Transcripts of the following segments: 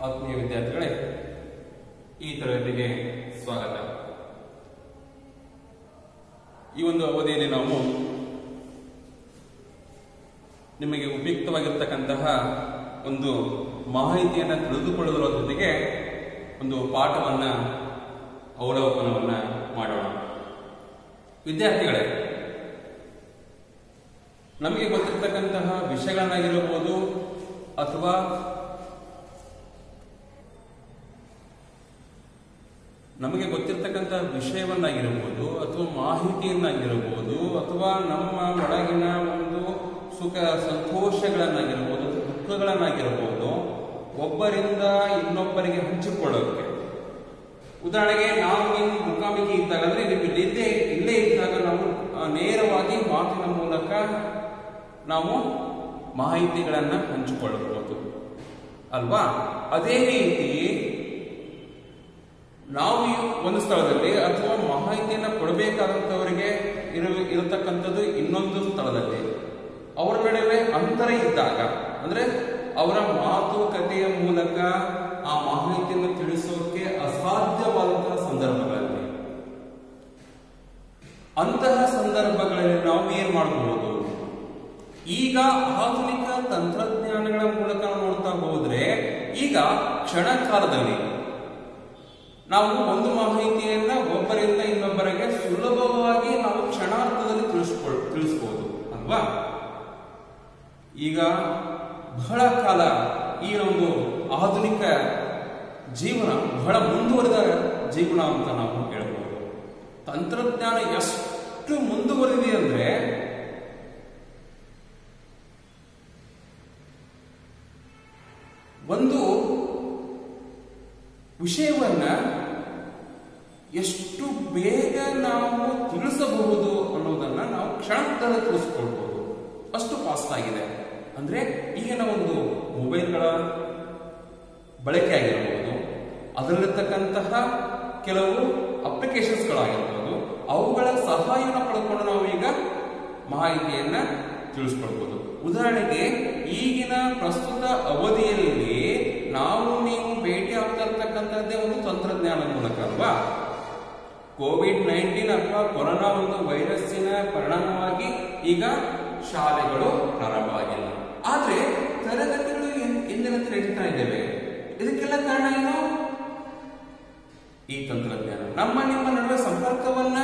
ಆತ್ಮೀಯ ವಿದ್ಯಾರ್ಥಿಗಳೇ, ಈ ತರಗತಿಗೆ ಸ್ವಾಗತ. ಈ ಒಂದು ಅವಧಿಯಲ್ಲಿ ನಾವು ನಿಮಗೆ ಉಪಯುಕ್ತವಾಗಿರ್ತಕ್ಕಂತಹ ಒಂದು ಮಾಹಿತಿಯನ್ನು ತಿಳಿದುಕೊಳ್ಳುವುದರ ಜೊತೆಗೆ ಒಂದು ಪಾಠವನ್ನ, ಅವಲೋಕನವನ್ನ ಮಾಡೋಣ. ವಿದ್ಯಾರ್ಥಿಗಳೇ, ನಮಗೆ ಗೊತ್ತಿರ್ತಕ್ಕಂತಹ ವಿಷಯಗಳನ್ನಾಗಿರಬಹುದು ಅಥವಾ ನಮಗೆ ಗೊತ್ತಿರ್ತಕ್ಕಂಥ ವಿಷಯವನ್ನಾಗಿರಬಹುದು ಅಥವಾ ಮಾಹಿತಿಯನ್ನಾಗಿರಬಹುದು ಅಥವಾ ನಮ್ಮ ಒಳಗಿನ ಒಂದು ಸುಖ ಸಂತೋಷಗಳನ್ನಾಗಿರ್ಬೋದು, ದುಃಖಗಳನ್ನಾಗಿರ್ಬೋದು, ಒಬ್ಬರಿಂದ ಇನ್ನೊಬ್ಬರಿಗೆ ಹಂಚಿಕೊಳ್ಳೋಕೆ. ಉದಾಹರಣೆಗೆ, ನಾವು ನಿಮ್ಮ ಮುಖಾಮುಖಿ ಇದ್ದಾಗ ಅಂದ್ರೆ ನಿಮಗೆ ಇಲ್ಲೇ ಇಲ್ಲೇ ಇದ್ದಾಗ ನಾವು ನೇರವಾಗಿ ಮಾತಿನ ಮೂಲಕ ನಾವು ಮಾಹಿತಿಗಳನ್ನು ಹಂಚಿಕೊಳ್ಳಬಹುದು. ಅಲ್ವಾ? ಅದೇ ರೀತಿ ನಾವು ಒಂದು ಸ್ಥಳದಲ್ಲಿ ಅಥವಾ ಮಾಹಿತಿಯನ್ನು ಕೊಡಬೇಕಾದಂಥವರಿಗೆ ಇರ, ಇರತಕ್ಕಂಥದ್ದು ಇನ್ನೊಂದು ಸ್ಥಳದಲ್ಲಿ. ಅವರ ನಡುವೆ ಅಂತರ ಇದ್ದಾಗ, ಅಂದ್ರೆ ಅವರ ಮಾತುಕತೆಯ ಮೂಲಕ ಆ ಮಾಹಿತಿಯನ್ನು ತಿಳಿಸೋಕೆ ಅಸಾಧ್ಯವಾದಂತಹ ಸಂದರ್ಭಗಳಲ್ಲಿ. ಅಂತಹ ಸಂದರ್ಭಗಳಲ್ಲಿ ನಾವು ಏನ್ ಮಾಡಬಹುದು ಈಗ ಆಧುನಿಕ ತಂತ್ರಜ್ಞಾನಗಳ ಮೂಲಕ ನೋಡ್ತಾ ಹೋದ್ರೆ, ಈಗ ಕ್ಷಣ ಕಾಲದಲ್ಲಿ ನಾವು ಒಂದು ಮಾಹಿತಿಯನ್ನ ಒಬ್ಬರಿಂದ ಇನ್ನೊಬ್ಬರಿಗೆ ಸುಲಭವಾಗಿ ನಾವು ಕ್ಷಣಾರ್ಥದಲ್ಲಿ ತಿಳಿಸ್ಕೊಳ್, ತಿಳಿಸ್ಬೋದು, ಅಲ್ವಾ? ಈಗ ಬಹಳ ಕಾಲ ಈ ಒಂದು ಆಧುನಿಕ ಜೀವನ ಬಹಳ ಮುಂದುವರೆದ ಜೀವನ ಅಂತ ನಾವು ಹೇಳ್ಬೋದು. ತಂತ್ರಜ್ಞಾನ ಎಷ್ಟು ಮುಂದುವರೆದಿದೆ ಅಂದ್ರೆ ಒಂದು ವಿಷಯವನ್ನ ಎಷ್ಟು ಬೇಗ ನಾವು ತಿಳಿಸಬಹುದು ಅನ್ನೋದನ್ನ ನಾವು ಕ್ಷಣದಲ್ಲಿ ತಿಳಿಸ್ಕೊಳ್ಬಹುದು ಅಷ್ಟು ಫಾಸ್ಟ್ ಆಗಿದೆ. ಅಂದ್ರೆ ಈಗಿನ ಒಂದು ಮೊಬೈಲ್ಗಳ ಬಳಕೆ ಆಗಿರಬಹುದು ಅದರಲ್ಲಿರ್ತಕ್ಕಂತಹ ಕೆಲವು ಅಪ್ಲಿಕೇಶನ್ಸ್ಗಳಾಗಿರ್ಬೋದು ಅವುಗಳ ಸಹಾಯವನ್ನು ಪಡ್ಕೊಂಡು ನಾವು ಈಗ ಮಾಹಿತಿಯನ್ನ ತಿಳಿಸ್ಕೊಳ್ಬಹುದು ಉದಾಹರಣೆಗೆ, ಈಗಿನ ಪ್ರಸ್ತುತ ಅವಧಿಯಲ್ಲಿ ನಾವು ನೀವು ಭೇಟಿ ಆಗ್ತಾ ಇರ್ತಕ್ಕಂಥದ್ದೇ ಒಂದು ತಂತ್ರಜ್ಞಾನದ ಮೂಲಕ ಅಲ್ವಾ? ಕೋವಿಡ್ ನೈನ್ಟೀನ್ ಅಥವಾ ಕೊರೋನಾ ಒಂದು ವೈರಸ್ಸಿನ ಪರಿಣಾಮವಾಗಿ ಈಗ ಶಾಲೆಗಳು ಪ್ರಾರಂಭವಾಗಿಲ್ಲ. ಆದ್ರೆ ತರಗತಿಗಳು ಎಂದಿನಂತೆ ನಡೀತಾ ಇದ್ದೇವೆ. ಇದಕ್ಕೆಲ್ಲ ಕಾರಣ ಏನು? ಈ ತಂತ್ರಜ್ಞಾನ. ನಮ್ಮ ನಿಮ್ಮ ನಡುವೆ ಸಂಪರ್ಕವನ್ನ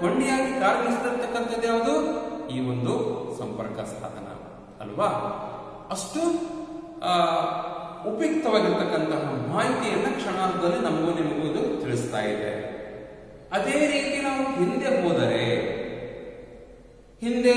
ಕೊಂಡಿಯಾಗಿ ಕಾರ್ಯನಿರ್ವಹಿಸ್ತಿರ್ತಕ್ಕಂಥದ್ದು ಯಾವುದು? ಈ ಒಂದು ಸಂಪರ್ಕ ಸಾಧನ. ಅಲ್ವಾ? ಅಷ್ಟು ಉಪಯುಕ್ತವಾಗಿರ್ತಕ್ಕಂತಹ ಮಾಹಿತಿಯನ್ನ ಕ್ಷಣಾರ್ಧದಲ್ಲಿ ನಮಗೂ ನಿಮಗೂ ಇದು ತಿಳಿಸ್ತಾ ಇದೆ. ಅದೇ ರೀತಿ ನಾವು ಹಿಂದೆ ಹೋದರೆ ಹಿಂದೆ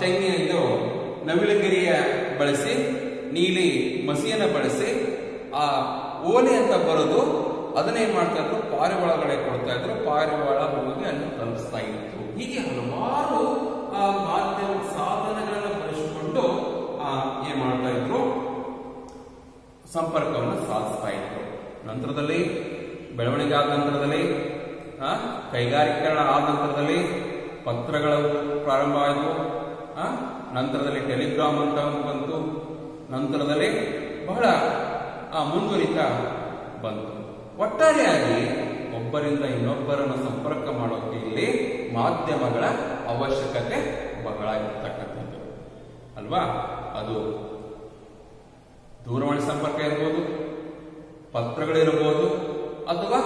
ತೆಂಗಿನ ಇದು ನವಿಲುಗಿರಿಯ ಬಳಸಿ ನೀಲಿ ಮಸಿಯನ್ನು ಬಳಸಿ ಆ ಓಲೆ ಅಂತ ಬರೋದು ಅದನ್ನೇನು ಮಾಡ್ತಾ ಇದ್ರು? ಪಾರಿವಾಳಗಳೇ ಕೊಡ್ತಾ ಇದ್ರು. ಪಾರಿವಾಳ ಹೋಗಿ ಅಲ್ಲಿ ತಲುಪಿಸ್ತಾ ಇತ್ತು ಹೀಗೆ ಹಲವಾರು ಆ, ಮಾಧ್ಯಮ ಸಾಧನಗಳನ್ನು ಬಳಸಿಕೊಂಡು ಆ, ಏನ್ ಮಾಡ್ತಾ ಇದ್ರು? ಸಂಪರ್ಕವನ್ನು ಸಾಧಿಸ್ತಾ ಇದ್ರು. ನಂತರದಲ್ಲಿ ಬೆಳವಣಿಗೆ ಆದ ನಂತರದಲ್ಲಿ ಕೈಗಾರಿಕರಣ ಆದ ನಂತರದಲ್ಲಿ ಪತ್ರಗಳು ಪ್ರಾರಂಭ ಆಯಿತು. ನಂತರದಲ್ಲಿ ಟೆಲಿಗ್ರಾಮ್ ಅಂತ ಬಂತು. ನಂತರದಲ್ಲಿ ಬಹಳ ಆ, ಮುಂದುವರಿತಾ ಬಂತು. ಒಟ್ಟಾರೆಯಾಗಿ ಒಬ್ಬರಿಂದ ಇನ್ನೊಬ್ಬರನ್ನು ಸಂಪರ್ಕ ಮಾಡೋಕೆ ಇಲ್ಲಿ ಮಾಧ್ಯಮಗಳ ಅವಶ್ಯಕತೆ ಬಹಳ ಇರ್ತಕ್ಕಂಥದ್ದು ಅಲ್ವಾ? ಅದು ದೂರವಾಣಿ ಸಂಪರ್ಕ ಇರ್ಬೋದು ಪತ್ರಗಳಿರ್ಬೋದು ಅಥವಾ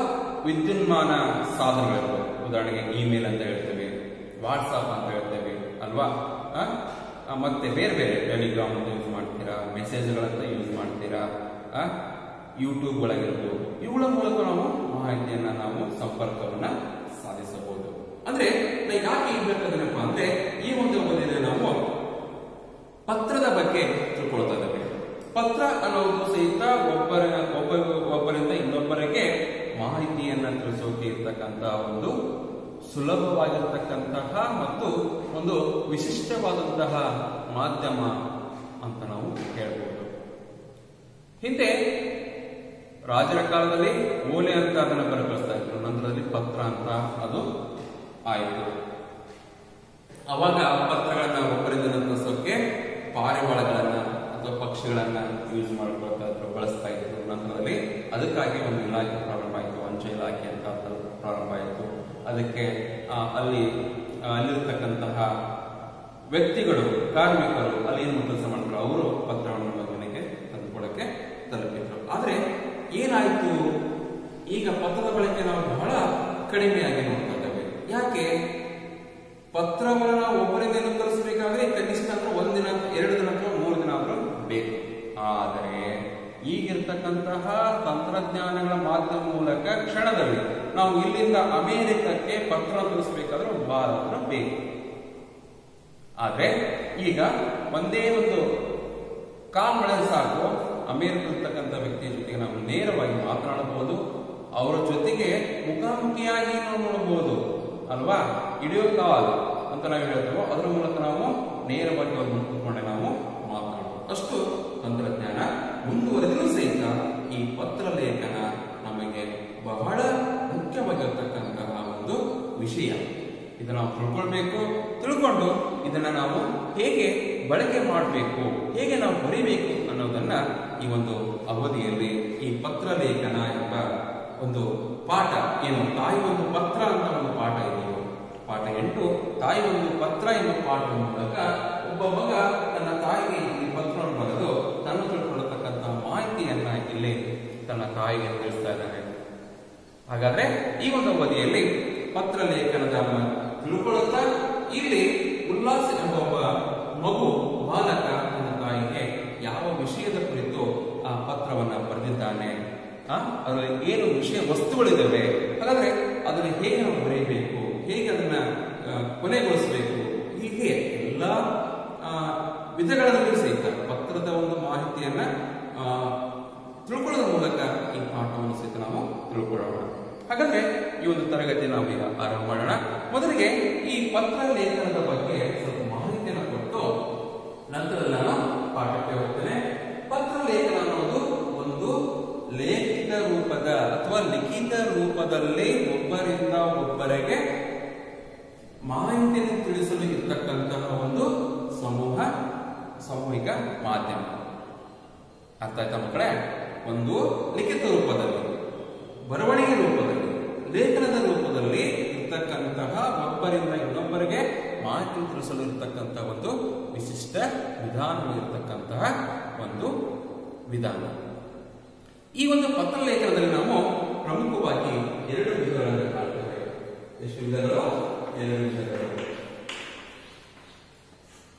ವಿದ್ಯುನ್ಮಾನ ಸಾಧನಗಳಿರ್ಬೋದು. ಉದಾಹರಣೆಗೆ ಇಮೇಲ್ ಅಂತ ಹೇಳ್ತೇವೆ. ವಾಟ್ಸಾಪ್ ಅಂತ ಹೇಳ್ತೇವೆ ಅಲ್ವಾ? ಮತ್ತೆ ಬೇರೆ ಬೇರೆ ಟೆಲಿಗ್ರಾಮ್ ಅಂತ ಯೂಸ್ ಮಾಡ್ತೀರಾ? ಮೆಸೇಜ್ಗಳನ್ನು ಯೂಸ್ ಮಾಡ್ತೀರಾ? ಯೂಟ್ಯೂಬ್ಗಳಾಗಿರ್ಬೋದು ಇವುಗಳ ಮೂಲಕ ನಾವು ಮಾಹಿತಿಯನ್ನ ನಾವು ಸಂಪರ್ಕವನ್ನ ಸಾಧಿಸಬಹುದು. ಅಂದ್ರೆ, ನಾ ಯಾಕೆ ಇರ್ಬೇಕಂದ್ರಪ್ಪ ಅಂದ್ರೆ, ಈ ಒಂದು ಅವಧಿಯಲ್ಲಿ ನಾವು ಪತ್ರದ ಬಗ್ಗೆ ತಿಳ್ಕೊಳ್ತಾ ಪತ್ರ ಅನ್ನೋದು ಸಹಿತ ಒಬ್ಬರ, ಒಬ್ಬ, ಒಬ್ಬರಿಂದ ಇನ್ನೊಬ್ಬರಿಗೆ ಮಾಹಿತಿಯನ್ನ ತಿಳಿಸೋಕೆ ಇರ್ತಕ್ಕಂಥ ಒಂದು ಸುಲಭವಾಗಿರ್ತಕ್ಕಂತಹ ಮತ್ತು ಒಂದು ವಿಶಿಷ್ಟವಾದಂತಹ ಮಾಧ್ಯಮ ಅಂತ ನಾವು ಹೇಳ್ಬೋದು. ಹಿಂದೆ ರಾಜರ ಕಾಲದಲ್ಲಿ ಓಲೆ ಅಂತ ಅದನ್ನು ಬರಕಳಿಸ್ತಾ ಇದ್ರು. ನಂತರದಲ್ಲಿ ಪತ್ರ ಅಂತ ಅದು ಆಯಿತು. ಅವಾಗ ಪತ್ರಗಳನ್ನ ಒಬ್ಬರಿಂದ ಕಳಿಸೋಕೆ ಪಾರಿವಾಳಗಳನ್ನ ಅಥವಾ ಪಕ್ಷಿಗಳನ್ನ ಯೂಸ್ ಮಾಡ್ಕೊಳ್ತಾ ಇದ್ರು ಬಳಸ್ತಾ ಇದ್ರು ನಂತರದಲ್ಲಿ ಅದಕ್ಕಾಗಿ ಒಂದು ಇಲಾಖೆ ಪ್ರಾರಂಭ ಆಯಿತು, ಅಂಚೆ ಇಲಾಖೆ ಅಂತ ಪ್ರಾರಂಭ ಆಯಿತು. ಅದಕ್ಕೆ ಅಲ್ಲಿ ಅಲ್ಲಿರ್ತಕ್ಕಂತಹ ವ್ಯಕ್ತಿಗಳು, ಕಾರ್ಮಿಕರು, ಅಲ್ಲಿ ಏನು ಕೆಲಸ ಮಾಡಿದ್ರು ಅವರು ಪತ್ರವನ್ನು ನಮ್ಮ ಮನೆಗೆ ತಂದುಕೊಡಕ್ಕೆ ತಲುಪಿದ್ರು. ಆದ್ರೆ, ಏನಾಯ್ತು? ಈಗ ಪತ್ರದ ಬಳಕೆ ನಾವು ಬಹಳ ಕಡಿಮೆಯಾಗಿ ನೋಡ್ತಾ ಇದ್ದೇವೆ ಯಾಕೆ? ಪತ್ರವನ್ನು ನಾವು ಒಬ್ಬರಿಂದ ಅನುಕರಿಸಬೇಕಾದ್ರೆ ಕನಿಷ್ಠ ಅಂದ್ರೆ ಒಂದಿನ, ಎರಡು ದಿನ ಅಥವಾ ಮೂರು ದಿನ ಆದ್ರೂ ಬೇಕು. ಆದರೆ ಈಗಿರ್ತಕ್ಕಂತಹ ತಂತ್ರಜ್ಞಾನಗಳ ಮಾಧ್ಯಮ ಮೂಲಕ ಕ್ಷಣದಲ್ಲಿ ನಾವು ಇಲ್ಲಿಂದ ಅಮೆರಿಕಕ್ಕೆ ಪತ್ರ ತೋರಿಸಬೇಕಾದ್ರೆ ಭಾರತ ಬೇಕು ಆದ್ರೆ ಈಗ ಒಂದೇ ಒಂದು ಕಾಲ್ ಮಳೆ ಸಾಕು ಅಮೇರಿಕ ಇರ್ತಕ್ಕಂಥ ವ್ಯಕ್ತಿಯ ಜೊತೆಗೆ ನಾವು ನೇರವಾಗಿ ಮಾತನಾಡಬಹುದು, ಅವರ ಜೊತೆಗೆ ಮುಖಾಮುಖಿಯಾಗಿ ನಾವು ನೋಡಬಹುದು, ಅಲ್ವಾ? ಇಡಿಯೋ ಕಾಲ್ ಅಂತ ನಾವು ಹೇಳ್ತೇವೋ, ಅದರ ಮೂಲಕ ನಾವು ನೇರವಾಗಿ ಮುಂದೆ ಕೂತ್ಕೊಂಡೆ ನಾವು ಮಾತನಾಡಬಹುದು. ಅಷ್ಟು ತಂತ್ರಜ್ಞಾನ. ಮುಂದುವರೆದರೂ ಸಹಿತ ಈ ಪತ್ರ ಲೇಖನ ನಮಗೆ ಬಹಳ ಮುಖ್ಯವಾಗಿರ್ತಕ್ಕಂತಹ ಒಂದು ವಿಷಯ. ಇದನ್ನ ನಾವು ತಿಳ್ಕೊಳ್ಬೇಕು, ತಿಳ್ಕೊಂಡು ಇದನ್ನ ನಾವು ಹೇಗೆ ಬಳಕೆ ಮಾಡಬೇಕು, ಹೇಗೆ ನಾವು ಬರಿಬೇಕು ಅನ್ನೋದನ್ನ ಈ ಒಂದು ಅವಧಿಯಲ್ಲಿ ಈ ಪತ್ರ ಲೇಖನ ಎಂಬ ಒಂದು ಪಾಠ ಏನು, ತಾಯಿ ಒಂದು ಪತ್ರ ಅಂತ ಒಂದು ಪಾಠ ಇದೆಯೋ, ಪಾಠ ಎಂಟು, ತಾಯಿ ಒಂದು ಪತ್ರ ಎಂಬ ಪಾಠದ ಮೂಲಕ ಒಬ್ಬ ಮಗ ತನ್ನ ತಾಯಿಗೆ ಈ ಪತ್ರವನ್ನು ಬರೆದು ತಾನು ತಿಳ್ಕೊಳ್ಳತಕ್ಕಂಥ ಮಾಹಿತಿಯನ್ನ ಇಲ್ಲಿ ತನ್ನ ತಾಯಿಗೆ ತಿಳಿಸ್ತಾ ಇದ್ದಾನೆ. ಹಾಗಾದ್ರೆ ಈ ಒಂದು ಅವಧಿಯಲ್ಲಿ ಪತ್ರ ಲೇಖನದ ತಿಳ್ಕೊಳ್ಳುತ್ತಾ, ಇಲ್ಲಿ ಉಲ್ಲಾಸ ಎಂಬ ಒಬ್ಬ ಮಗು ಬಾಲಕ ತನ್ನ ತಾಯಿಗೆ ಯಾವ ವಿಷಯದ ಕುರಿತು ಆ ಪತ್ರವನ್ನ ಬರೆದಿದ್ದಾನೆ, ಆ, ಅದರಲ್ಲಿ ಏನು ವಿಷಯ ವಸ್ತುಗಳಿದ್ದಾವೆ, ಹಾಗಾದ್ರೆ ಅದನ್ನು ಹೇಗೆ ನಾವು ಬರೆಯಬೇಕು, ಹೇಗೆ ಅದನ್ನ ಕೊನೆಗೊಳಿಸಬೇಕು, ಹೀಗೆ ಎಲ್ಲ ವಿಧಗಳಲ್ಲಿ ಸಹಿತ ಪತ್ರದ ಒಂದು ಮಾಹಿತಿಯನ್ನ ತಿಳ್ಕೊಳ್ಳೋದ್ರ ಮೂಲಕ ಈ ಪಾಠವನ್ನು ಸಹಿತ ನಾವು ತಿಳ್ಕೊಳ್ಳೋಣ. ಹಾಗಾದ್ರೆ ಈ ಒಂದು ತರಗತಿ ನಾವು ಈಗ ಆರಂಭ ಮಾಡೋಣ. ಮೊದಲಿಗೆ ಈ ಪತ್ರ ಲೇಖನದ ಬಗ್ಗೆ ಸ್ವಲ್ಪ ಮಾಹಿತಿಯನ್ನು ಕೊಟ್ಟು ನಂತರ ನಾನು ಪಾಠಕ್ಕೆ ಹೋಗ್ತೇನೆ. ಪತ್ರ ಲೇಖನ ಅನ್ನೋದು ಒಂದು ಲೇಖಿತ ರೂಪದ ಅಥವಾ ಲಿಖಿತ ರೂಪದಲ್ಲಿ ಒಬ್ಬರಿಂದ ಒಬ್ಬರಿಗೆ ಮಾಹಿತಿಯನ್ನು ತಿಳಿಸಲು ಇರ್ತಕ್ಕಂತಹ ಒಂದು ಸಮೂಹ, ಸಾಮೂಹಿಕ ಮಾಧ್ಯಮ. ಅರ್ಥ ಆಯ್ತಾ ಮಕ್ಕಳೇ? ಒಂದು ಲಿಖಿತ ರೂಪದಲ್ಲಿ, ಬರವಣಿಗೆ ರೂಪದಲ್ಲಿ, ಲೇಖನದ ರೂಪದಲ್ಲಿ ಇರ್ತಕ್ಕಂತಹ ಒಬ್ಬರಿಂದ ಇನ್ನೊಬ್ಬರಿಗೆ ಮಾಹಿತಿ ತಿಳಿಸಲು ಇರ್ತಕ್ಕಂತಹ ಒಂದು ವಿಶಿಷ್ಟ ವಿಧಾನವಿರತಕ್ಕಂತಹ ಒಂದು ವಿಧಾನ. ಈ ಒಂದು ಪತ್ರ ಲೇಖನದಲ್ಲಿ ನಾವು ಪ್ರಮುಖವಾಗಿ ಎರಡು ವಿಧಗಳನ್ನು ಕಾಣ್ತೇವೆ. ಎಷ್ಟು ವಿಧಗಳು, ಎರಡು ವಿಧಗಳು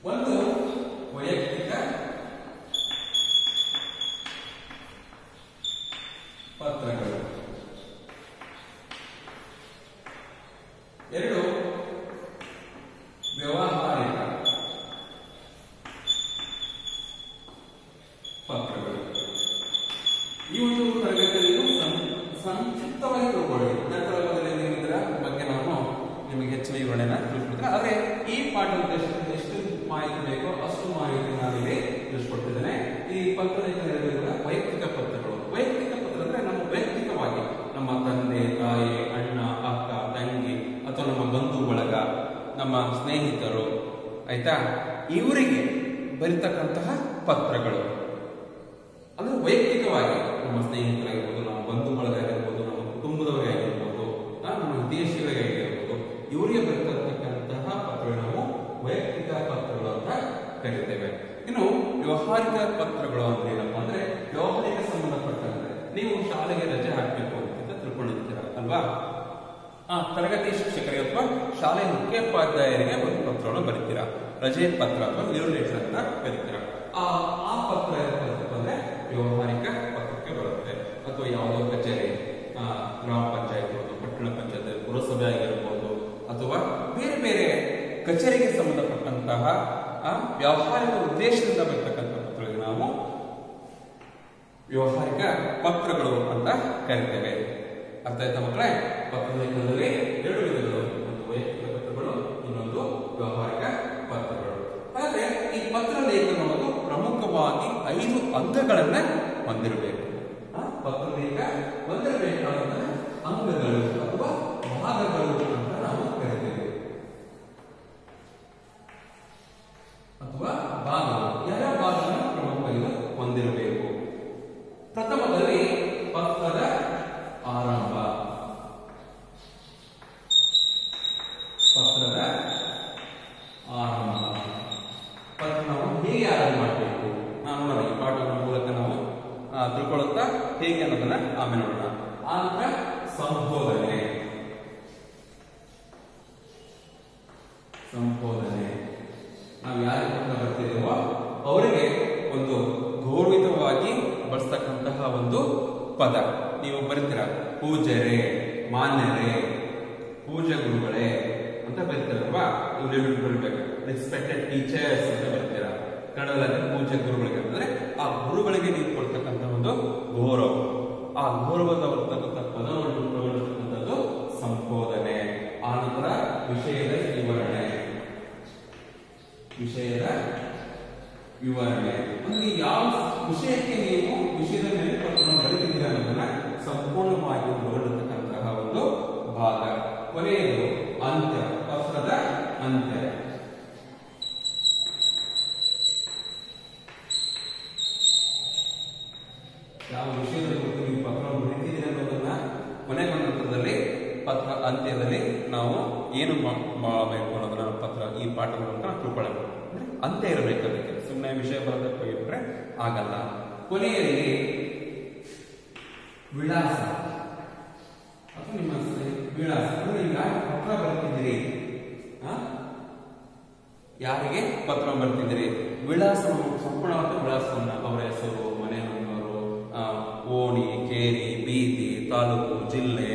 ಒಂದು ವೈಯಕ್ತಿಕ ಪತ್ರಗಳು ಎರಡು ವ್ಯವಹಾರಿಕ ಪತ್ರಗಳು ಈ ಒಂದು ತರಗತಿಯಲ್ಲಿ ಸಂ- ಸಂಕ್ಷಿಪ್ತವಾಗಿ ತಿಳ್ಕೊಳ್ಳಿ ನಂತರ ಮೊದಲೇ ನೀವು ಇದರ ಬಗ್ಗೆ ನಾನು ನಿಮಗೆ ಹೆಚ್ಚಿನ ವಿವರಣೆನ ತಿಳಿಸ್ಕೊಡ್ತೇನೆ ಆದರೆ ಈ ಪಾಠದ ಉದ್ದೇಶಕ್ಕೆ ಎಷ್ಟು ಮಾಹಿತಿ ಬೇಕೋ ಅಷ್ಟು ಮಾಹಿತಿ ನಾನು ಇಲ್ಲಿ ತಿಳಿಸ್ಕೊಡ್ತಿದ್ದೇನೆ ಈ ಪತ್ರ ಲೇಖನಗಳಿರುವ ವೈಯಕ್ತಿಕ ಪತ್ರಗಳು ವೈಯಕ್ತಿಕ ಪತ್ರ ಅಂದ್ರೆ ನಮ್ಮ ವೈಯಕ್ತಿಕವಾಗಿ ನಮ್ಮ ತಂದೆ ತಾಯಿ ಅಣ್ಣ ಅಕ್ಕ ತಂಗಿ ಅಥವಾ ನಮ್ಮ ಬಂಧು ಬಳಗ ನಮ್ಮ ಸ್ನೇಹಿತರು ಆಯ್ತಾ? ಇವರಿಗೆ ಬರಿತಕ್ಕಂತಹ ಪತ್ರಗಳು. ಅಂದ್ರೆ ವೈಯಕ್ತಿಕವಾಗಿ ನಮ್ಮ ಸ್ನೇಹಿತರಾಗಿರ್ಬೋದು ನಮ್ಮ ಬಂಧು ಬಳಗಾಗಿರ್ಬೋದು ನಮ್ಮ ಕುಟುಂಬದವರೇ ಆಗಿರ್ಬೋದು ಆ, ನಮ್ಮ ವಿದೇಶಿಗಳಿಗೆ ಆಗಿರ್ಬೋದು ಇವರಿಗೆ ಬರ್ತಕ್ಕಂತಹ ಪತ್ರಗಳು ನಾವು ವೈಯಕ್ತಿಕ ಪತ್ರಗಳು ಅಂತ ಕರಿತೇವೆ. ಇನ್ನು ವ್ಯವಹಾರಿಕ ಪತ್ರಗಳು ಅಂದ್ರೆ ಏನಪ್ಪಾ ಅಂದ್ರೆ ವ್ಯವಹಾರಿಕ ಸಂಬಂಧಪಟ್ಟಂತೆ ನೀವು ಶಾಲೆಗೆ ರಜೆ ಹಾಕಬೇಕು ಅಂತ ತಿಳ್ಕೊಂಡಿರ್ತೀರ ಅಲ್ವಾ? ಆ ತರಗತಿ ಶಿಕ್ಷಕರಿಗೆ ಅಥವಾ ಶಾಲೆ ಮುಖ್ಯೋಪಾಧ್ಯಾಯರಿಗೆ ಒಂದು ಪತ್ರವನ್ನು ಬರೀತೀರಾ? ರಜೆ ಪತ್ರ ಅಥವಾ ಲೀವ್ ಲೆಟರ್ ಅಂತ ಕರಿತೀರಾ ಆ ಆ ಪತ್ರ ಅಂದ್ರೆ ವ್ಯವಹಾರಿಕ ಪತ್ರಕ್ಕೆ ಬರುತ್ತೆ. ಅಥವಾ ಯಾವುದೋ ಕಚೇರಿ ಗ್ರಾಮ ಪಂಚಾಯತ್ ಪಟ್ಟಣ ಪಂಚಾಯತ್, ಪುರಸಭೆ ಆಗಿರ್ಬೋದು, ಅಥವಾ ಬೇರೆ ಬೇರೆ ಕಚೇರಿಗೆ ಸಂಬಂಧಪಟ್ಟಂತಹ ವ್ಯಾವಹಾರಿಕ ಉದ್ದೇಶದಿಂದ ಬರ್ತಕ್ಕಂಥ ಪತ್ರಗಳಿಗೆ ನಾವು ವ್ಯವಹಾರಿಕ ಪತ್ರಗಳು ಅಂತ ಕರಿತೇವೆ. ಅರ್ಥ ಆಯ್ತಾ ಮಕ್ಕಳೇ? ಪತ್ರ ಲೇಖನದಲ್ಲಿ ಎರಡು ವಿಧಗಳು ಒಂದು ವೈಯಕ್ತಿಕ ಪತ್ರಗಳು ಇನ್ನೊಂದು ವ್ಯವಹಾರಿಕ ಪತ್ರಗಳು. ಆದರೆ ಈ ಪತ್ರ ಲೇಖನವನ್ನು ಪ್ರಮುಖವಾಗಿ ಐದು ಅಂಗಗಳನ್ನ ಹೊಂದಿರಬೇಕು. ಆ, ಪತ್ರ ಲೇಖ ಹೊಂದಿರಬೇಕಾದ ಅಂಗಗಳು ಅಥವಾ ಭಾಗಗಳು ಅಂತ ನಾವು ಕರಿತೇವೆ ಅಥವಾ ಭಾಗಗಳು ಯಾವ ಭಾಗನ ಪ್ರಮುಖವಾಗಿ ಹೊಂದಿರಬೇಕು ಪ್ರಥಮದಲ್ಲಿ ಪತ್ರದ ಆರಂಭ ಪತ್ರದ ಆರಂಭ ಪತ್ರ ನಾವು ಹೇಗೆ ಆರಂಭ ಮಾಡಬೇಕು ನಾವು ನೋಡೋಣ ಈ ಪಾಠದ ಮೂಲಕ ನಾವು ಆ, ತಿಳ್ಕೊಳ್ಳುತ್ತಾ ಹೇಗೆ ಅನ್ನೋದನ್ನ ಆಮೇಲೆ ನೋಡೋಣ. ಆನಂತರ ಸಂಬೋಧನೆ. ಸಂಬೋಧನೆ. ನಾವು ಯಾರಿಗೆ ಪತ್ರ ಬರ್ತಿದ್ದೇವೋ ಅವರಿಗೆ ಒಂದು ಗೌರವಿತವಾಗಿ ಬಳಸ್ತಕ್ಕಂತಹ ಒಂದು ಪದ. ನೀವು ಬರೀತೀರ, ಪೂಜರೆ, ಮಾನ್ಯರೆ, ಪೂಜಾ ಗುರುಗಳೇ ಅಂತ ಬರೀತಾರಲ್ವಾ? ಇವ್ರು ಬರಬೇಕು. ರೆಸ್ಪೆಕ್ಟೆಡ್ ಟೀಚರ್ಸ್ ಅಂತ ಬರ್ತೀರಾ. ಕನ್ನಡದಲ್ಲಿ ಪೂಜಾ ಗುರುಗಳಿಗೆ. ಅಂತಂದ್ರೆ ಆ ಗುರುಗಳಿಗೆ ನೀವು ಆ ಗೌರವದ ಬರ್ತಕ್ಕಂಥ ಪದವನ್ನು ಆಗಲ್ಲ. ಕೊನೆಯಲ್ಲಿ ವಿಳಾಸ. ಅದು ನಿಮ್ಮ ವಿಳಾಸ. ಈಗ ಪತ್ರ ಬರ್ತಿದ್ದೀರಿ? ಯಾರಿಗೆ? ಪತ್ರ ಬರ್ತಿದ್ದೀರಿ. ವಿಳಾಸವನ್ನು ಸಂಪೂರ್ಣವಾದ ವಿಳಾಸವನ್ನ ಅವರ ಹೆಸರು, ಮನೆ ಓಣಿ, ಕೇರಿ, ಬೀದಿ, ತಾಲೂಕು, ಜಿಲ್ಲೆ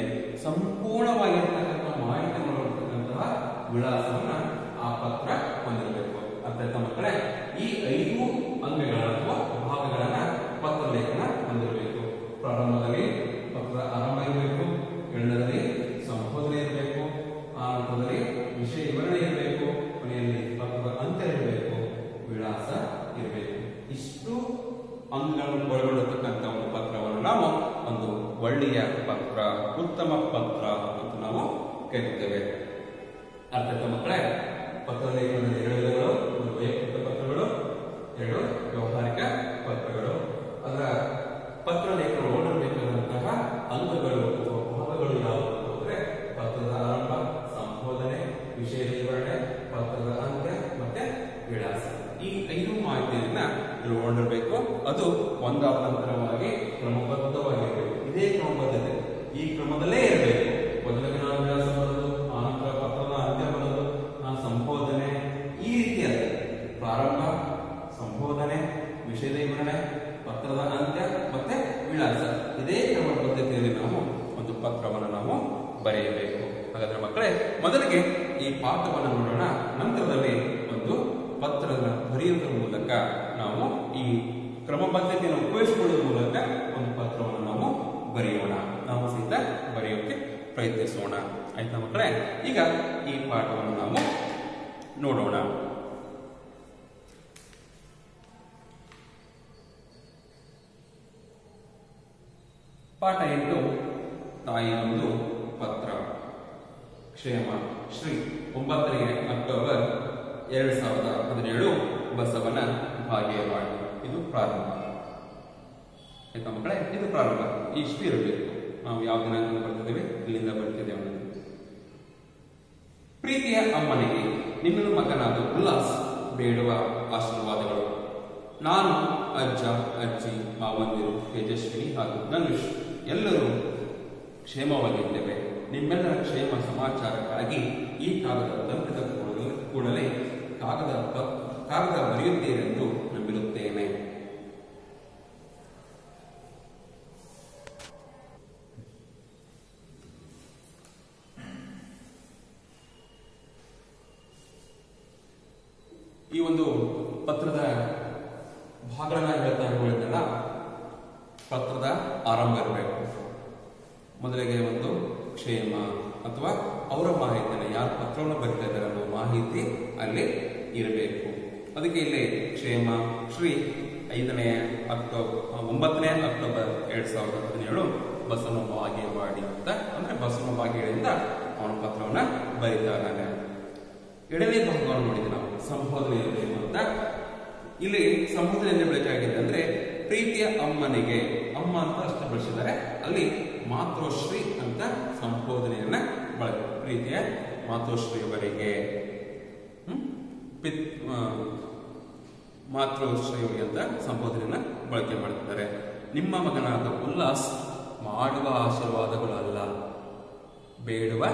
ಸಂಪೂರ್ಣವಾಗಿರ್ತಕ್ಕಂಥ ಮಾಹಿತಿ ಮಾಡಿರ್ತಕ್ಕಂತಹ ವಿಳಾಸವನ್ನ ಆ ಪತ್ರ ಆಯ್ತಾ ಮಕ್ಕಳೇ ಈ ಐದು ಅಂಗಗಳ ಅಥವಾ ಭಾಗಗಳನ್ನ ಪತ್ರ ಲೇಖನ ಹೊಂದಿರಬೇಕು. ಪ್ರಾರಂಭದಲ್ಲಿ ಪತ್ರ ಆರಂಭ ಇರಬೇಕು ಎರಡನೇದಲ್ಲಿ ಸಂಬೋಧನೆ ಇರಬೇಕು, ಆರಂಭದಲ್ಲಿ ವಿಷಯ ವಿವರಣೆ ಇರಬೇಕು, ಕೊನೆಯಲ್ಲಿ ಪತ್ರದ ಅಂತ್ಯ ಇರಬೇಕು, ವಿಳಾಸ ಇರಬೇಕು. ಇಷ್ಟು ಅಂಗಗಳನ್ನು ಒಳಗೊಳ್ಳತಕ್ಕಂಥ ಒಂದು ಪತ್ರವನ್ನು ನಾವು ಒಂದು ಒಳ್ಳೆಯ ಪತ್ರ, ಉತ್ತಮ ಪತ್ರ ಅಂತ ನಾವು ಕರೀತೇವೆ. ಅರ್ಥ ಮಕ್ಕಳೇ? ಪತ್ರ ಲೇಖನದಲ್ಲಿ ಎರಡು ವ್ಯವಹಾರಿಕ ಆಯ್ತಾ ಮಕ್ಕಳೇ? ಈಗ ಈ ಪಾಠವನ್ನು ನಾವು ನೋಡೋಣ. ಪಾಠ ಎಂಟು ತಾಯಿಯೊಂದು ಪತ್ರ. ಕ್ಷೇಮ. ಶ್ರೀ ಒಂಬತ್ತನೇ ಅಕ್ಟೋಬರ್ ಎರಡು ಸಾವಿರದ ಹದಿನೇಳು ಬಸವನ ಭಾಗ್ಯವಾಣಿ ಇದು ಪ್ರಾರಂಭ. ಆಯ್ತಾ ಮಕ್ಕಳೇ? ಇದು ಪ್ರಾರಂಭ. ಇಷ್ಟು ಇರಬೇಕು ನಾವು ಯಾವ ದಿನಾಂಕ ಬರ್ತಿದ್ದೇವೆ ಇಲ್ಲಿಂದ ಬರ್ತಿದ್ದೇವೆ. ಪ್ರೀತಿಯ ಅಮ್ಮನಿಗೆ ನಿನ್ನ ಮಗನಾದ ಉಲ್ಲಾಸ್ ಬೇಡುವ ಆಶೀರ್ವಾದಗಳು. ನಾನು, ಅಜ್ಜ, ಅಜ್ಜಿ, ಮಾವಂದಿರು, ತೇಜಸ್ವಿನಿ ಹಾಗೂ ಧನುಷ್ ಎಲ್ಲರೂ ಕ್ಷೇಮವಾಗಿದ್ದೇವೆ ನಿಮ್ಮೆಲ್ಲರ ಕ್ಷೇಮ ಸಮಾಚಾರಕ್ಕಾಗಿ ಈ ಕಾಗದ ತಲುಪಿದ ಕೂಡಲೇ- ಕಾಗದ ಕಾಗದ ಬರೆಯುತ್ತೀರೆಂದು ನಂಬಿರುತ್ತೇನೆ ಈ ಒಂದು ಪತ್ರದ ಭಾಗಗಳನ್ನ ಹೇಳ್ತಾ ಹೇಳಿದ್ನಲ್ಲ ಪತ್ರದ ಆರಂಭ ಇರಬೇಕು ಮೊದಲಿಗೆ ಒಂದು ಕ್ಷೇಮ ಅಥವಾ ಅವರ ಮಾಹಿತಿಯನ್ನು ಯಾರು ಪತ್ರವನ್ನು ಬರೀತಾ ಇದ್ದಾರೆ ಅನ್ನೋ ಮಾಹಿತಿ ಅಲ್ಲಿ ಇರಬೇಕು. ಅದಕ್ಕೆ ಇಲ್ಲಿ ಕ್ಷೇಮ, ಶ್ರೀ ಐದನೇ ಅಕ್ಟೋಬರ್ ಒಂಬತ್ತನೇ ಅಕ್ಟೋಬರ್ ಎರಡ್ ಸಾವಿರದ ಹದಿನೇಳು ಬಸವನ ಬಾಗೇವಾಡಿ ಅಂತ. ಅಂದ್ರೆ ಬಸವನ ಬಾಗೇವಾಡಿಯಿಂದ ಅವನ ಪತ್ರವನ್ನ ಬರೀತಾ ಇದ್ದಾನೆ. ಎರಡನೇ ಭಾಗವನ್ನು ನೋಡಿದ್ವಿ ನಾವು ಸಂಬೋಧನೆ ಅಂತ. ಇಲ್ಲಿ ಸಂಬೋಧನೆಯಲ್ಲಿ ಬೇಕಾಗಿದೆ ಅಂದ್ರೆ ಪ್ರೀತಿಯ ಅಮ್ಮನಿಗೆ. ಅಮ್ಮ ಅಂತ ಅಷ್ಟೇ ಬಳಸಿದ್ದಾರೆ. ಅಲ್ಲಿ ಮಾತೃಶ್ರೀ ಅಂತ ಸಂಬೋಧನೆಯನ್ನ ಬಳ ಪ್ರೀತಿಯ ಮಾತೃಶ್ರೀಯವರಿಗೆ. ಆ, ಮಾತೃಶ್ರೀಯವರಿಗೆ ಅಂತ ಸಂಬೋಧನೆಯನ್ನ ಬಳಕೆ ಮಾಡ್ತಿದ್ದಾರೆ. ನಿಮ್ಮ ಮಗನಾದ ಉಲ್ಲಾಸ್ ಮಾಡುವ ಆಶೀರ್ವಾದಗಳು ಅಲ್ಲ ಬೇಡುವ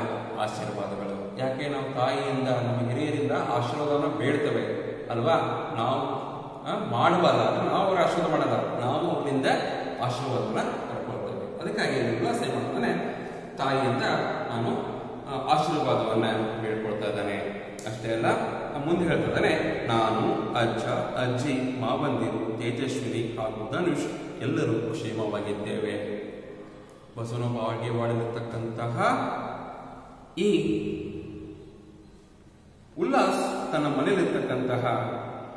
ಆಶೀರ್ವಾದಗಳು. ಯಾಕೆ? ನಾವು ತಾಯಿಯಿಂದ ನಮ್ಮ ಹಿರಿಯರಿಂದ ಆಶೀರ್ವಾದವನ್ನು ಬೇಡ್ತವೆ. ಅಲ್ವಾ? ನಾವು ಮಾಡುವಲ್ಲ ಅಂದ್ರೆ ನಾವು ಅವರ ಆಶೀರ್ವಾದ ಮಾಡಲ್ಲ. ನಾವು ಅವರಿಂದ ಆಶೀರ್ವಾದವನ್ನು ಪಡ್ಕೊಳ್ತೇವೆ. ಅದಕ್ಕಾಗಿ ಇಲ್ಲಿ ಸೈ ಮಾಡ್ತಾನೆ. ತಾಯಿಯಿಂದ ನಾನು ಆಶೀರ್ವಾದವನ್ನು ಬೇಡ್ಕೊಳ್ತಾ ಇದ್ದಾನೆ. ಅಷ್ಟೇ ಅಲ್ಲ ಮುಂದೆ ಹೇಳ್ತಾ ಇದ್ದಾನೆ, ನಾನು, ಅಜ್ಜ, ಅಜ್ಜಿ, ಮಾವಂದಿರು, ತೇಜಸ್ವಿನಿ ಹಾಗೂ ಧನುಷ್ ಎಲ್ಲರೂ ಕ್ಷೇಮವಾಗಿದ್ದೇವೆ. ಬಸವನ ಬಾಗೇವಾಡಿರತಕ್ಕಂತಹ ಈ ಉಲ್ಲಾಸ್ ತನ್ನ ಮನೆಯಲ್ಲಿರ್ತಕ್ಕಂತಹ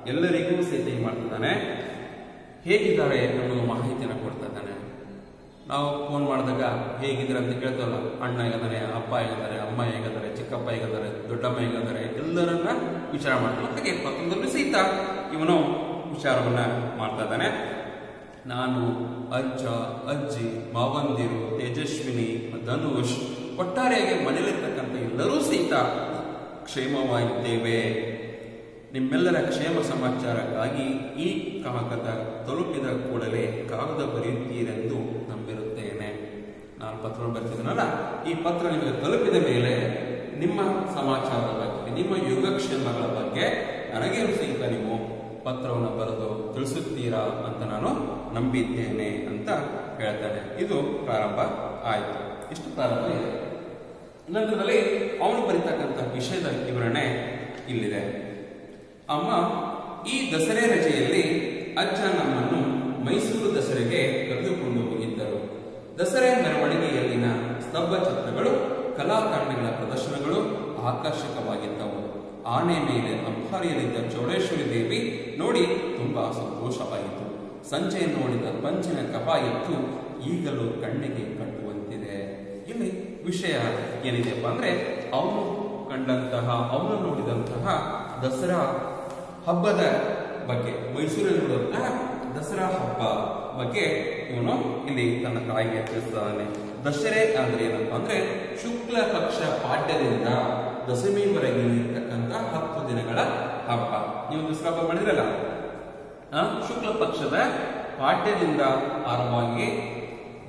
ಎಲ್ಲರಿಗೂ ಸಹಿತ ಮಾಡ್ತಿದ್ದಾನೆ. ಹೇಗಿದ್ದಾರೆ ಅನ್ನೋ ಮಾಹಿತಿಯನ್ನು ಕೊಡ್ತಾ ಇದ್ದಾನೆ. ನಾವು ಫೋನ್ ಮಾಡಿದಾಗ ಹೇಗಿದ್ದಾರೆ ಅಂತ ಕೇಳ್ತೇವಲ್ಲ. ಅಣ್ಣ ಹೇಗಾದರೆ ಅಪ್ಪ ಹೇಗಿದ್ದಾರೆ, ಅಮ್ಮ ಹೇಗಿದ್ದಾರೆ, ಚಿಕ್ಕಪ್ಪ ಹೇಗಿದ್ದಾರೆ, ದೊಡ್ಡಮ್ಮ ಹೇಗಿದ್ದಾರೆ, ಎಲ್ಲರನ್ನ ವಿಚಾರ ಮಾಡ್ತಾನೆ ಹಾಗೆ ಪ್ರತಿಯೊಂದರಲ್ಲೂ ಸಹಿತ ಇವನು ವಿಚಾರವನ್ನ ಮಾಡ್ತಾ ಇದ್ದಾನೆ. ನಾನು ಅಜ್ಜ ಅಜ್ಜಿ, ಮಾವಂದಿರು, ತೇಜಸ್ವಿನಿ, ಧನುಷ್, ಒಟ್ಟಾರೆಯಾಗಿ ಮನೆಯಲ್ಲಿರ್ತಕ್ಕಂಥ ಎಲ್ಲರೂ ಸಹಿತ ಕ್ಷೇಮವಾಗಿದ್ದೇವೆ. ನಿಮ್ಮೆಲ್ಲರ ಕ್ಷೇಮ ಸಮಾಚಾರಕ್ಕಾಗಿ ಈ ಕಾಗದ ತಲುಪಿದ ಕೂಡಲೇ ಕಾಗದ ಬರೆಯುತ್ತೀರೆಂದು ನಂಬಿರುತ್ತೇನೆ. ನಾನು ಪತ್ರ ಬರ್ತಿದ್ದೀನಲ್ಲ ಈ ಪತ್ರ ನಿಮಗೆ ತಲುಪಿದ ಮೇಲೆ ನಿಮ್ಮ ಸಮಾಚಾರದ ಬಗ್ಗೆ, ನಿಮ್ಮ ಯೋಗಕ್ಷೇಮಗಳ ಬಗ್ಗೆ ನನಗೆ ಸಹಿತ ನೀವು ಪತ್ರವನ್ನು ಬರೆದು ತಿಳಿಸುತ್ತೀರಾ ಅಂತ ನಾನು ನಂಬಿದ್ದೇನೆ ಅಂತ ಹೇಳ್ತಾನೆ. ಇದು ಪ್ರಾರಂಭ ಆಯಿತು. ಇಷ್ಟು ಪ್ರಾರಂಭ ಇದೆ. ನಂತರದಲ್ಲಿ ಅವನು ಬರೀತಕ್ಕಂಥ ವಿಷಯದ ವಿವರಣೆ ಇಲ್ಲಿದೆ. ಅಮ್ಮ, ಈ ದಸರೆ ರಜೆಯಲ್ಲಿ ಅಜ್ಜ ನಮ್ಮನ್ನು ಮೈಸೂರು ದಸರೆಗೆ ಕರೆದುಕೊಂಡು ಹೋಗಿದ್ದರು. ದಸರೆ ಮೆರವಣಿಗೆಯಲ್ಲಿನ ಸ್ತಬ್ಧ ಚಿತ್ರಗಳು ಕಲಾಕಾಂಡಗಳ ಪ್ರದರ್ಶನಗಳು ಆಕರ್ಷಕವಾಗಿದ್ದವು. ಆನೆ ಮೇಲೆ ಅಂಬಾರಿಯಲ್ಲಿದ್ದ ಚೌಡೇಶ್ವರಿ ದೇವಿ ನೋಡಿ ತುಂಬಾ ಸಂತೋಷವಾಯಿತು. ಸಂಜೆ ನೋಡಿದ ಪಂಚಿನ ಕಪಾಯಿತ್ತು ಈಗಲೂ ಕಣ್ಣಿಗೆ ಕಟ್ಟುವಂತಿದೆ. ಇಲ್ಲಿ ವಿಷಯ ಏನಿದೆಯಪ್ಪ ಅಂದ್ರೆ, ಅವನು ಕಂಡಂತಹ, ಅವನು ನೋಡಿದಂತಹ ದಸರಾ ಹಬ್ಬದ ಬಗ್ಗೆ ಮೈಸೂರಲ್ಲಿ ನೋಡಿದಂತಹ ದಸರಾ ಹಬ್ಬ ಬಗ್ಗೆ ಇವನು ಇಲ್ಲಿ ತನ್ನ ತಾಯಿಗೆ ತಿಳಿಸ್ತಾನೆ. ದಸರೆ ಅಂದ್ರೆ ಏನಪ್ಪ ಅಂದ್ರೆ ಶುಕ್ಲ ಪಕ್ಷ ಪಾಡ್ಯದಿಂದ ದಶಮಿವರೆಗೆ ಇರ್ತಕ್ಕಂಥ ಹತ್ತು ದಿನಗಳ ಹಬ್ಬ. ನೀವು ದಸರಾ ಹಬ್ಬ ಮಾಡಿದ್ರಲ್ಲ? ಆ, ಶುಕ್ಲ ಪಕ್ಷದ ಪಾಡ್ಯದಿಂದ ಆರಂಭವಾಗಿ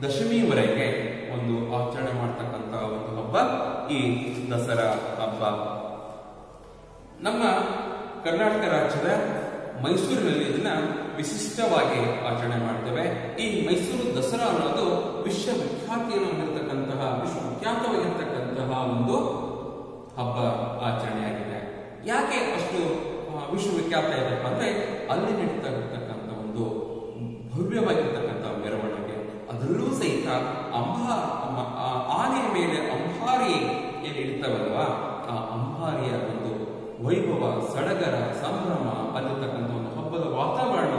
ದಶಮಿವರೆಗೆ ಒಂದು ಆಚರಣೆ ಮಾಡ್ತಕ್ಕಂಥ ಒಂದು ಹಬ್ಬ ಈ ದಸರಾ ಹಬ್ಬ. ನಮ್ಮ ಕರ್ನಾಟಕ ರಾಜ್ಯದ ಮೈಸೂರಿನಲ್ಲಿ ಇದನ್ನ ವಿಶಿಷ್ಟವಾಗಿ ಆಚರಣೆ ಮಾಡ್ತೇವೆ. ಈ ಮೈಸೂರು ದಸರಾ ಅನ್ನೋದು ವಿಶ್ವವಿಖ್ಯಾತಿಯನ್ನು ಹೊಂದಿರತಕ್ಕಂತಹ, ವಿಶ್ವವಿಖ್ಯಾತವಾಗಿರ್ತಕ್ಕಂತಹ ಒಂದು ಹಬ್ಬ ಆಚರಣೆಯಾಗಿದೆ. ಯಾಕೆ ಅಷ್ಟು ವಿಶ್ವವಿಖ್ಯಾತ ಇದೆ ಅಂದ್ರೆ ಅಲ್ಲಿ ನಡೀತಾ ಇರತಕ್ಕಂಥ ಒಂದು ಭವ್ಯವಾಗಿರ್ತಕ್ಕಂಥ ಮೆರವಣಿಗೆ ಅದರಲ್ಲೂ ಸಹಿತ ಅಂಬಾ ಅಮ್ಮ- ಆ ಆನೆಯ ಮೇಲೆ ಅಂಬಾರಿ ಏನು ಇಡ್ತಾವಲ್ವಾ ಆ ಅಂಬಾರಿಯ ಒಂದು ವೈಭವ ಸಡಗರ, ಸಂಭ್ರಮ ಅಲ್ಲಿರ್ತಕ್ಕಂಥ ಒಂದು ಹಬ್ಬದ ವಾತಾವರಣ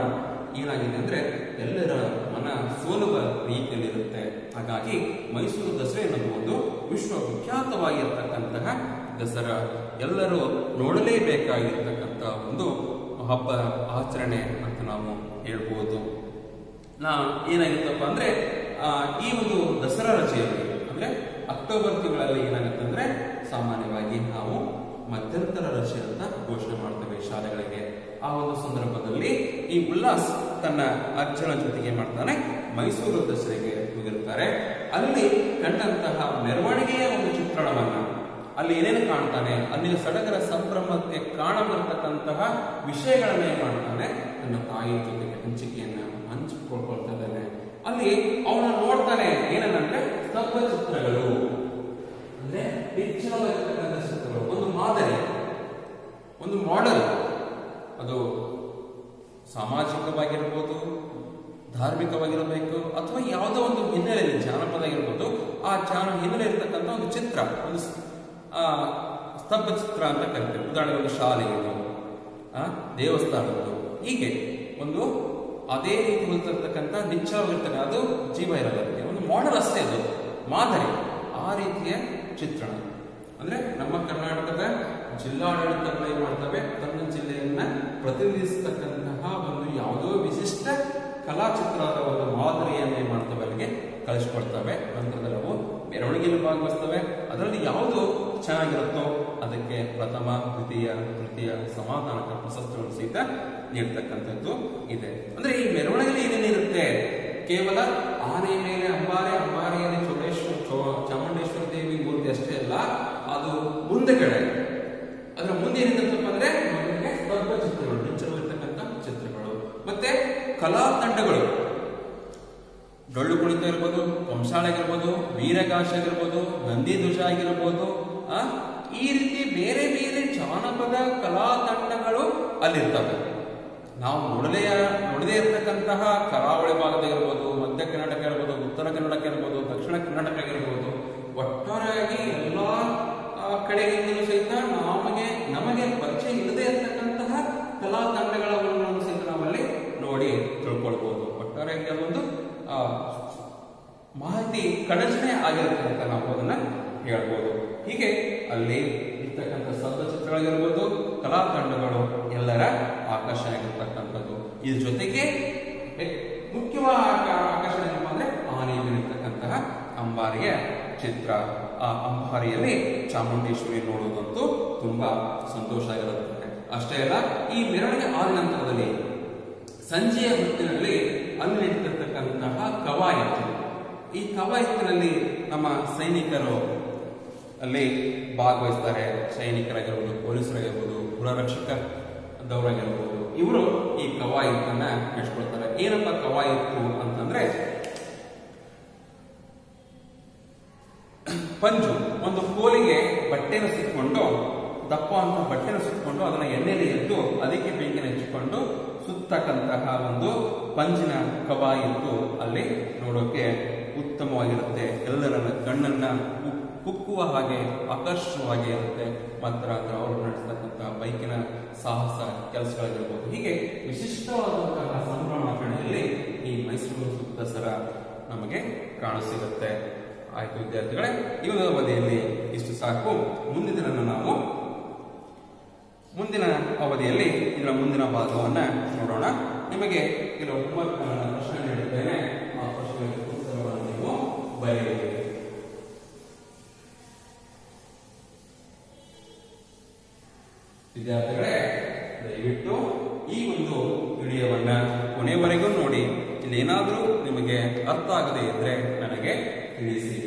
ಏನಾಗಿದೆ ಅಂದ್ರೆ ಎಲ್ಲರ ಮನ ಸೋಲುವ ರೀತಿಯಲ್ಲಿರುತ್ತೆ. ಹಾಗಾಗಿ ಮೈಸೂರು ದಸರೆ ಅನ್ನೋದು ಒಂದು ವಿಶ್ವವಿಖ್ಯಾತವಾಗಿರ್ತಕ್ಕಂತಹ ದಸರಾ. ಎಲ್ಲರೂ ನೋಡಲೇಬೇಕಾಗಿರ್ತಕ್ಕಂಥ ಒಂದು ಹಬ್ಬ ಆಚರಣೆ ಅಂತ ನಾವು ಹೇಳ್ಬೋದು. ನಾ ಏನಾಗಿತ್ತಪ್ಪ ಅಂದ್ರೆ ಈ ಒಂದು ದಸರಾ ರಜೆಯಲ್ಲಿ, ಅಂದ್ರೆ ಅಕ್ಟೋಬರ್ ತಿಂಗಳಲ್ಲಿ ಏನಾಗುತ್ತೆ ಅಂದ್ರೆ ಸಾಮಾನ್ಯವಾಗಿ ನಾವು ಮಧ್ಯಂತರ ಅಂತ ಘೋಷಣೆ ಮಾಡ್ತೇವೆ ಶಾಲೆಗಳಿಗೆ. ಆ ಒಂದು ಸಂದರ್ಭದಲ್ಲಿ ಈ ಉಲ್ಲಾಸ್ ತನ್ನ ಅಜ್ಜನ ಜೊತೆಗೆ ಮಾಡ್ತಾನೆ. ಮೈಸೂರು ದಸರೆಗೆ ಹೋಗಿರ್ತಾರೆ. ಅಲ್ಲಿ ಕಂಡಂತಹ ಮೆರವಣಿಗೆಯ ಒಂದು ಚಿತ್ರಣವನ್ನ, ಅಲ್ಲಿ ಏನೇನು ಕಾಣ್ತಾನೆ? ಅಲ್ಲಿನ ಸಡಗರ ಸಂಭ್ರಮಕ್ಕೆ ಕಾಣಬರ್ತಕ್ಕಂತಹ ವಿಷಯಗಳನ್ನ ಮಾಡ್ತಾನೆ. ತನ್ನ ತಾಯಿ ಜೊತೆಗೆ ಹಂಚಿಕೆಯನ್ನ ಹಂಚಿಕೊಳ್ಕೊಳ್ತಾನೆ ಅಲ್ಲಿ ಅವನ ನೋಡ್ತಾನೆ ಏನಂದ್ರೆ ಸ್ತಬ್ಧ ಚಿತ್ರಗಳು ಅಂದ್ರೆ ಚಿತ್ರಗಳು. ಒಂದು ಮಾದರಿ. ಒಂದು ಮಾಡೆಲ್ ಅದು ಸಾಮಾಜಿಕವಾಗಿರ್ಬೋದು ಧಾರ್ಮಿಕವಾಗಿರಬೇಕು ಅಥವಾ ಯಾವುದೋ ಒಂದು ಹಿನ್ನೆಲೆಯಲ್ಲಿ ಜಾನಪದ ಆಗಿರ್ಬೋದು ಆ ಜಾನ ಹಿನ್ನೆಲೆ ಇರತಕ್ಕಂಥ ಒಂದು ಚಿತ್ರ ಒಂದು ಸ್ತಬ್ಧ ಚಿತ್ರ ಅಂತ ಕರಿತೇವೆ. ಉದಾಹರಣೆಗೆ ಒಂದು ಶಾಲೆಗಳು ಆ, ದೇವಸ್ಥಾನದ್ದು. ಹೀಗೆ ಒಂದು ಅದೇ ರೀತಿ ಹೊಂದಿರತಕ್ಕಂಥ ನಿಚ್ಚವಾಗಿರ್ತಕ್ಕ ಅದು ಜೀವ ಇರಬೇಕು ಒಂದು ಮಾಡೆಲ್ ಅಷ್ಟೇ ಅದು. ಮಾದರಿ. ಆ ರೀತಿಯ ಚಿತ್ರಣ. ಅಂದ್ರೆ ನಮ್ಮ ಕರ್ನಾಟಕದ ಜಿಲ್ಲಾಡಳಿತಗಳು ಏನ್ ಮಾಡ್ತವೆ ತನ್ನ ಜಿಲ್ಲೆಯನ್ನ ಪ್ರತಿನಿಧಿಸತಕ್ಕಂತಹ ಒಂದು ಯಾವುದೋ ವಿಶಿಷ್ಟ ಕಲಾಚಿತ್ರದ ಒಂದು ಮಾದರಿಯನ್ನು ಏನ್ ಮಾಡ್ತವೆ ಅಲ್ಲಿಗೆ ಕಳಿಸ್ಕೊಡ್ತವೆ. ನಂತರದಲ್ಲಿ ಅವು ಮೆರವಣಿಗೆಯಲ್ಲಿ ಭಾಗವಹಿಸ್ತವೆ. ಅದರಲ್ಲಿ ಯಾವುದು ಚೆನ್ನಾಗಿರುತ್ತೋ ಅದಕ್ಕೆ ಪ್ರಥಮ, ದ್ವಿತೀಯ, ತೃತೀಯ ಸಮಾಧಾನಕ ಪ್ರಶಸ್ತಿಗಳು ಸಹಿತ ನೀಡ್ತಕ್ಕಂಥದ್ದು ಇದೆ. ಅಂದ್ರೆ ಈ ಮೆರವಣಿಗೆಯಲ್ಲಿ ಏನೇನಿರುತ್ತೆ ಕೇವಲ ಆನೆ ಮೇಲೆ ಅಂಬಾರೆ, ಅಂಬಾರಿಯಲ್ಲಿ ಚೌಡೇಶ್ವರ ಚಾಮುಂಡೇಶ್ವರಿ ದೇವಿ ಮೂರ್ತಿ ಅಷ್ಟೇ ಅಲ್ಲ, ಅದು ಮುಂದೆಗಡೆ ಏನಿರುತ್ತಪ್ಪ ಅಂದ್ರೆ ಮೊದಲಿಗೆ ಸ್ತಬ್ಧ ಚಿತ್ರಗಳು ನಿಚ್ಚರವಿರ್ತಕ್ಕಂಥ ಚಿತ್ರಗಳು. ಮತ್ತೆ ಕಲಾ ತಂಡಗಳು ಡೊಳ್ಳು ಕುಣಿತ ಇರ್ಬೋದು ವಂಶಾಳ ಆಗಿರ್ಬೋದು ವೀರಗಾಶ ಆಗಿರ್ಬೋದು ನಂದಿ ಧ್ವಜ ಆಗಿರ್ಬೋದು ಆ ಈ ರೀತಿ ಬೇರೆ ಬೇರೆ ಜಾನಪದ ಕಲಾ ತಂಡಗಳು ಅಲ್ಲಿರ್ತವೆ. ನಾವು ನೋಡದೇ ನೋಡದೇ ಇರತಕ್ಕಂತಹ ಕರಾವಳಿ ಭಾಗದಾಗಿರ್ಬೋದು ಮಧ್ಯ ಕರ್ನಾಟಕ ಇರ್ಬೋದು ಉತ್ತರ ಕರ್ನಾಟಕ ಇರ್ಬೋದು ದಕ್ಷಿಣ ಕರ್ನಾಟಕ ಇರ್ಬೋದು ಒಟ್ಟಾರೆಯಾಗಿ ಎಲ್ಲ ಆ, ಕಲಾ ತಂಡಗಳನ್ನು ಸಹಿತ ನಾವಲ್ಲಿ ನೋಡಿ ತಿಳ್ಕೊಳ್ಬಹುದು ಒಟ್ಟಾರೆ ಆ, ಮಾಹಿತಿ ಕಡಚಣೆ ಆಗಿರುತ್ತೆ ಅಂತ ನಾವು ಅದನ್ನ ಹೇಳ್ಬೋದು. ಹೀಗೆ ಅಲ್ಲಿ ಇರ್ತಕ್ಕಂಥ ಶಬ್ದ ಚಿತ್ರಗಳಿರ್ಬೋದು ಕಲಾ ತಂಡಗಳು ಎಲ್ಲರ ಆಕರ್ಷಣೆ ಆಗಿರ್ತಕ್ಕಂಥದ್ದು. ಇದ್ರ ಜೊತೆಗೆ ಮುಖ್ಯವಾದ ಆಕರ್ಷಣೆ ಏನಪ್ಪ ಅಂದ್ರೆ ಆನೆಯಲ್ಲಿರ್ತಕ್ಕಂತಹ ಅಂಬಾರಿಯ ಚಿತ್ರ. ಆ ಅಂಬಾರಿಯಲ್ಲಿ ಚಾಮುಂಡೇಶ್ವರಿ ನೋಡುವುದಂತೂ ತುಂಬಾ ಸಂತೋಷ ಆಗಿರುತ್ತೆ. ಅಷ್ಟೇ ಅಲ್ಲ, ಈ ಮೆರವಣಿಗೆ ಆದ ನಂತರದಲ್ಲಿ ಸಂಜೆಯ ಹೊತ್ತಿನಲ್ಲಿ ಅಲ್ಲಿ ನಡೀತಿರ್ತಕ್ಕಂತಹ ಕವಾಯತು. ಈ ಕವಾಯತ್ತಿನಲ್ಲಿ ನಮ್ಮ ಸೈನಿಕರು ಅಲ್ಲಿ ಭಾಗವಹಿಸ್ತಾರೆ. ಸೈನಿಕರಾಗಿರ್ಬೋದು, ಪೊಲೀಸರಾಗಿರ್ಬೋದು ಗೃಹರಕ್ಷಕದವರಾಗಿರ್ಬೋದು ಇವರು ಈ ಕವಾಯತ್ತನ್ನ ನಡೆಸ್ಕೊಳ್ತಾರೆ ಏನಪ್ಪ ಕವಾಯತ್ತು ಅಂತಂದ್ರೆ, ಪಂಜು ಒಂದು ಕೋಲಿಗೆ ಬಟ್ಟೆನ ಸುತ್ತಕೊಂಡು ದಪ್ಪ ಅಂತ ಬಟ್ಟೆನ ಸುತ್ತಕೊಂಡು ಅದನ್ನ ಎಣ್ಣೆಲಿ ಎದ್ದು ಅದಕ್ಕೆ ಬೆಂಕಿನ ಹಚ್ಚಿಕೊಂಡು ಸುತ್ತಕ್ಕಂತಹ ಒಂದು ಪಂಜಿನ ಕವಾಯಿತು ಅಲ್ಲಿ ನೋಡೋಕೆ ಉತ್ತಮವಾಗಿರುತ್ತೆ. ಎಲ್ಲರನ್ನ ಕಣ್ಣನ್ನ ಕುಕ್ಕುವ ಹಾಗೆ ಆಕರ್ಷಕವಾಗಿ ಇರುತ್ತೆ. ಮಾತ್ರ ಅವರು ನಡೆಸ್ತಕ್ಕಂತಹ ಬೈಕಿನ ಸಾಹಸ, ಕೆಲಸಗಳಾಗಿರ್ಬೋದು. ಹೀಗೆ ವಿಶಿಷ್ಟವಾದಂತಹ ಸಂಭ್ರಮಾಚರಣೆಯಲ್ಲಿ ಈ ಮೈಸೂರು ದಸರಾ ನಮಗೆ ಕಾಣಸಿಗುತ್ತೆ. ಆಯ್ತು, ವಿದ್ಯಾರ್ಥಿಗಳೇ ಇವನ ಬದಿಯಲ್ಲಿ ಇಷ್ಟು ಸಾಕು. ಮುಂದಿನ ದಿನ ನಾವು ಮುಂದಿನ ಅವಧಿಯಲ್ಲಿ, ಇದರ ಮುಂದಿನ ಭಾಗವನ್ನ ನೋಡೋಣ. ನಿಮಗೆ ಕೆಲವು ಹೋಮ್ವರ್ಕ್ ಪ್ರಶ್ನೆ ನೀಡಿದ್ದೇನೆ. ಆ ಪ್ರಶ್ನೆಗೆ ಉತ್ತರವನ್ನು ನೀವು ಬರೆಯಬೇಕು. ವಿದ್ಯಾರ್ಥಿಗಳೇ, ದಯವಿಟ್ಟು ಈ ಒಂದು ವಿಡಿಯೋವನ್ನ ಕೊನೆಯವರೆಗೂ ನೋಡಿ. ಇಲ್ಲೇನಾದರೂ ನಿಮಗೆ ಅರ್ಥ ಆಗದೇ ಇದ್ದರೆ ನನಗೆ ತಿಳಿಸಿ.